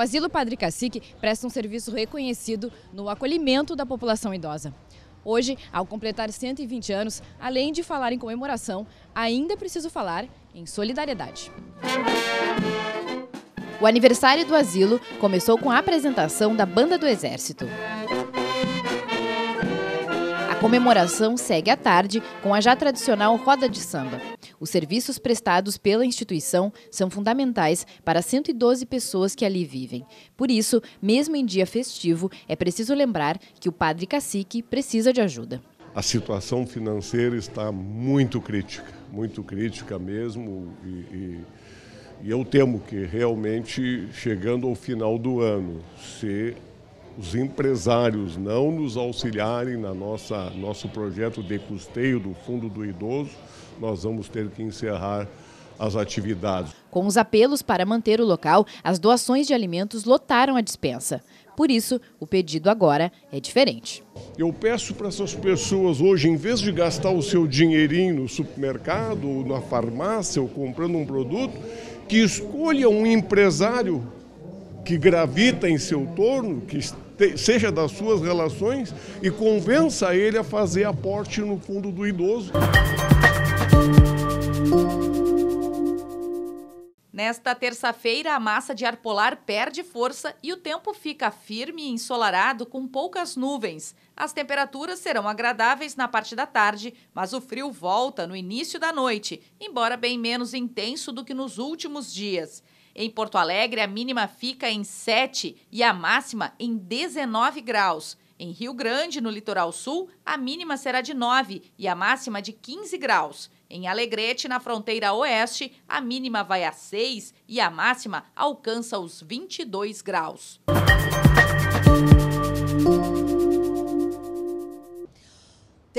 O Asilo Padre Cacique presta um serviço reconhecido no acolhimento da população idosa. Hoje, ao completar 120 anos, além de falar em comemoração, ainda preciso falar em solidariedade. O aniversário do asilo começou com a apresentação da Banda do Exército. A comemoração segue à tarde com a já tradicional roda de samba. Os serviços prestados pela instituição são fundamentais para 112 pessoas que ali vivem. Por isso, mesmo em dia festivo, é preciso lembrar que o padre cacique precisa de ajuda. A situação financeira está muito crítica, muito crítica mesmo, e, e, e eu temo que realmente, chegando ao final do ano, se os empresários não nos auxiliarem na nossa nosso projeto de custeio do Fundo do Idoso, nós vamos ter que encerrar as atividades. Com os apelos para manter o local, as doações de alimentos lotaram a dispensa. Por isso, o pedido agora é diferente. Eu peço para essas pessoas hoje, em vez de gastar o seu dinheirinho no supermercado, ou na farmácia, ou comprando um produto, que escolha um empresário que gravita em seu torno, que seja das suas relações, e convença ele a fazer aporte no fundo do idoso. Nesta terça-feira, a massa de ar polar perde força e o tempo fica firme e ensolarado com poucas nuvens. As temperaturas serão agradáveis na parte da tarde, mas o frio volta no início da noite, embora bem menos intenso do que nos últimos dias. Em Porto Alegre, a mínima fica em 7 e a máxima em 19 graus. Em Rio Grande, no litoral sul, a mínima será de 9 e a máxima de 15 graus. Em Alegrete, na fronteira oeste, a mínima vai a 6 e a máxima alcança os 22 graus.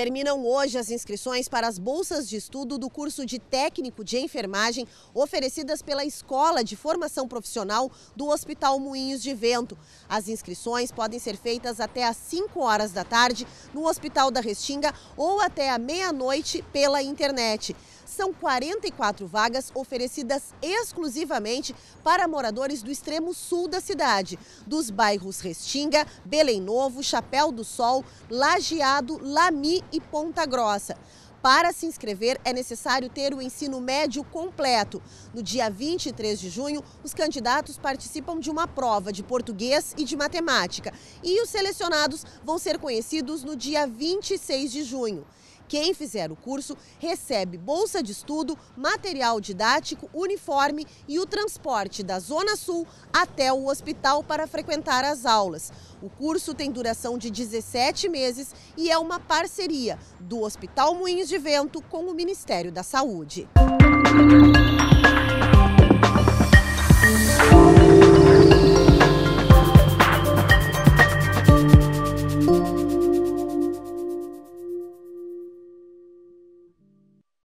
Terminam hoje as inscrições para as bolsas de estudo do curso de técnico de enfermagem oferecidas pela Escola de Formação Profissional do Hospital Moinhos de Vento. As inscrições podem ser feitas até às 5 horas da tarde no Hospital da Restinga ou até à meia-noite pela internet. São 44 vagas oferecidas exclusivamente para moradores do extremo sul da cidade, dos bairros Restinga, Belém Novo, Chapéu do Sol, Lajeado, Lami e Ponta Grossa. Para se inscrever, é necessário ter o ensino médio completo. No dia 23 de junho, os candidatos participam de uma prova de português e de matemática. E os selecionados vão ser conhecidos no dia 26 de junho. Quem fizer o curso recebe bolsa de estudo, material didático, uniforme e o transporte da Zona Sul até o hospital para frequentar as aulas. O curso tem duração de 17 meses e é uma parceria do Hospital Moinhos de Vento com o Ministério da Saúde. Música